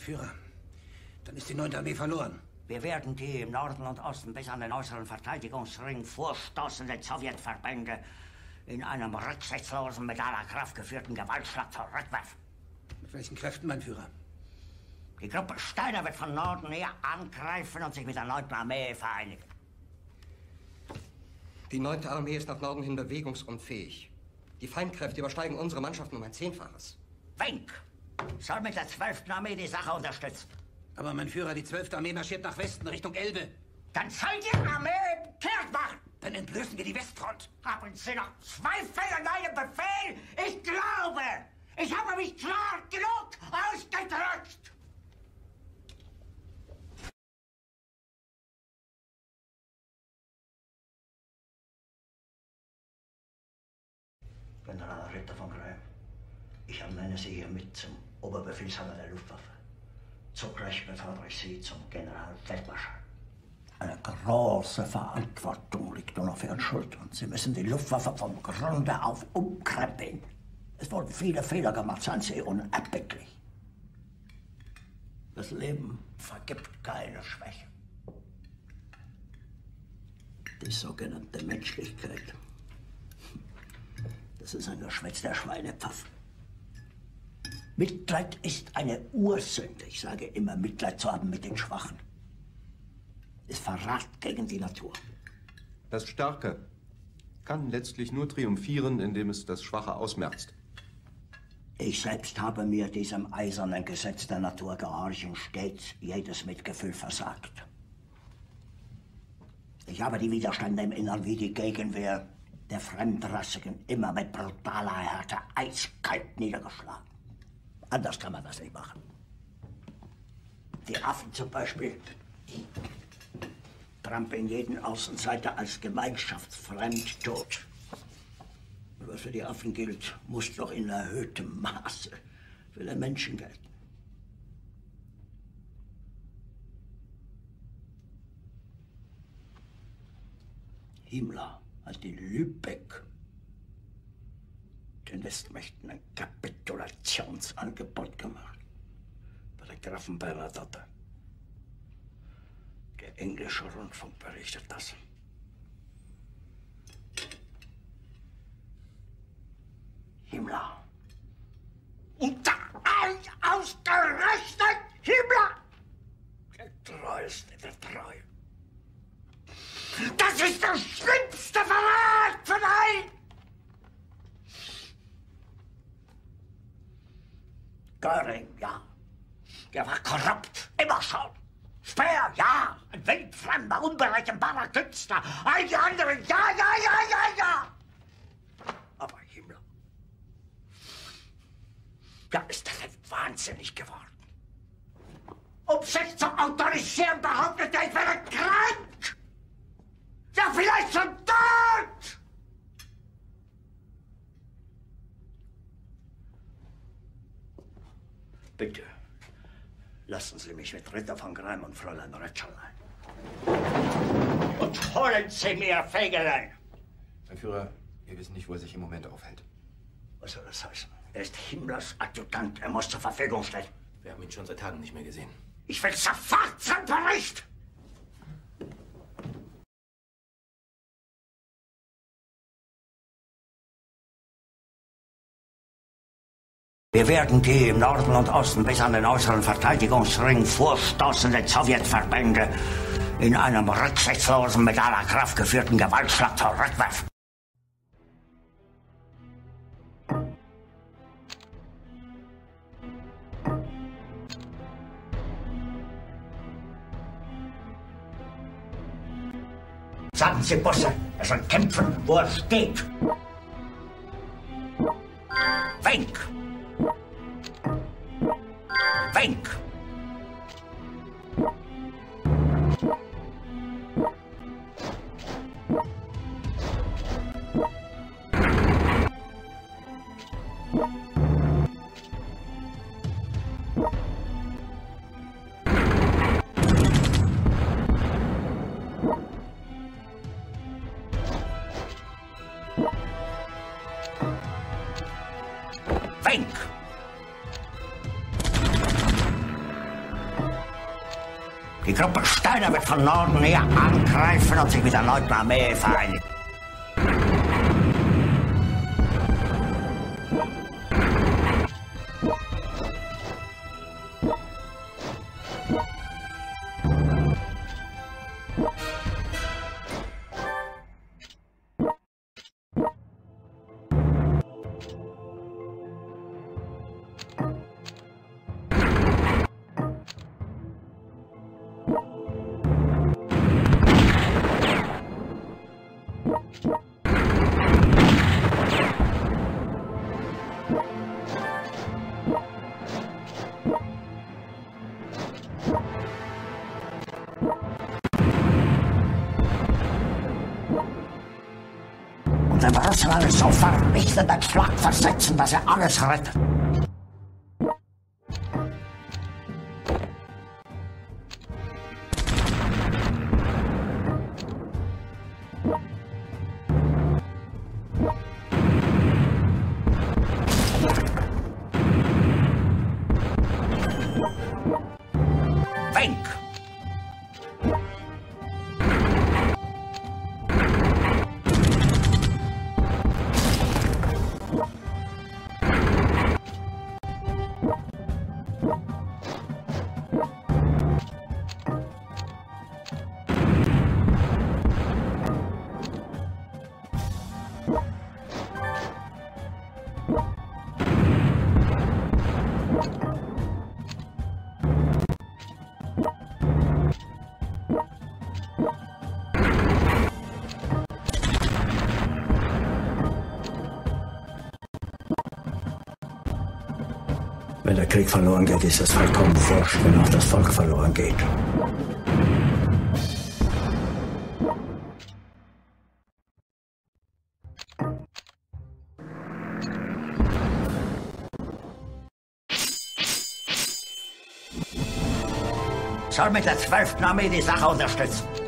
Führer, dann ist die 9. Armee verloren. Wir werden die im Norden und Osten bis an den äußeren Verteidigungsring vorstoßenden Sowjetverbände in einem rücksichtslosen, mit aller Kraft geführten Gewaltschlag zurückwerfen. Mit welchen Kräften, mein Führer? Die Gruppe Steiner wird von Norden her angreifen und sich mit der 9. Armee vereinigen. Die 9. Armee ist nach Norden hin bewegungsunfähig. Die Feindkräfte übersteigen unsere Mannschaften um ein Zehnfaches. Wenk soll mit der 12. Armee die Sache unterstützen. Aber mein Führer, die 12. Armee marschiert nach Westen, Richtung Elbe. Dann soll die Armee kehrt machen. Dann entblößen wir die Westfront. Haben Sie noch Zweifel an meinem Befehl? Ich glaube, ich habe mich klar genug ausgedrückt. General Ritter von Greim, ich ernenne Sie hiermit zum Oberbefehlshaber der Luftwaffe. Zugleich befördere ich Sie zum Generalfeldmarschall. Eine große Verantwortung liegt nun auf Ihren Schultern. Sie müssen die Luftwaffe vom Grunde auf umkrempeln. Es wurden viele Fehler gemacht, seien Sie unerbittlich. Das Leben vergibt keine Schwäche. Die sogenannte Menschlichkeit. Das ist ein Geschwätz der Schweinepfaffen. Mitleid ist eine Ursünde. Ich sage immer, Mitleid zu haben mit den Schwachen. Ist Verrat gegen die Natur. Das Starke kann letztlich nur triumphieren, indem es das Schwache ausmerzt. Ich selbst habe mir diesem eisernen Gesetz der Natur gehorchen stets jedes Mitgefühl versagt. Ich habe die Widerstände im Innern wie die Gegenwehr der Fremdrassigen immer mit brutaler Härte eiskalt niedergeschlagen. Anders kann man das nicht machen. Die Affen zum Beispiel trampeln jeden Außenseiter als gemeinschaftsfremd tot. Was für die Affen gilt, muss doch in erhöhtem Maße für den Menschen gelten. Himmler hat in Lübeck den Westmächten ein Kapitulationsangebot gemacht. Bei der Grafen Bernadotte. Der englische Rundfunk berichtet das. Himmler. Und da ausgerechnet Himmler! Der treueste der Treu. Das ist der schlimmste Verrat von allen! Göring, ja. Der war korrupt, immer schon. Speer, ja. Ein wildfremder, unberechenbarer Künstler. All die anderen, ja, ja, ja, ja, ja. Aber Himmler, da ist er denn wahnsinnig geworden. Um sich zu autorisieren, behauptet er, ich wäre krank. Ja, vielleicht schon tot. Bitte, lassen Sie mich mit Ritter von Greim und Fräulein Retscherlein. Und holen Sie mir Fegelein. Mein Führer, wir wissen nicht, wo er sich im Moment aufhält. Was soll das heißen? Er ist Himmlers Adjutant. Er muss zur Verfügung stehen. Wir haben ihn schon seit Tagen nicht mehr gesehen. Ich will sofort zum Bericht. Wir werden die im Norden und Osten bis an den äußeren Verteidigungsring vorstoßenden Sowjetverbände in einem rücksichtslosen, mit aller Kraft geführten Gewaltschlag zurückwerfen. Sagen Sie Busse, er soll kämpfen, wo er steht. Wenk! Wenk! Wenk! Die Gruppe Steiner wird von Norden her angreifen und sich mit der 9. Armee vereinigen. Und wenn wir Russland so vernichtenden Schlag versetzen, dass er alles rettet. Krieg verloren geht, ist es vollkommen wurscht, wenn auch das Volk verloren geht. Soll mit der 12. Armee die Sache unterstützen.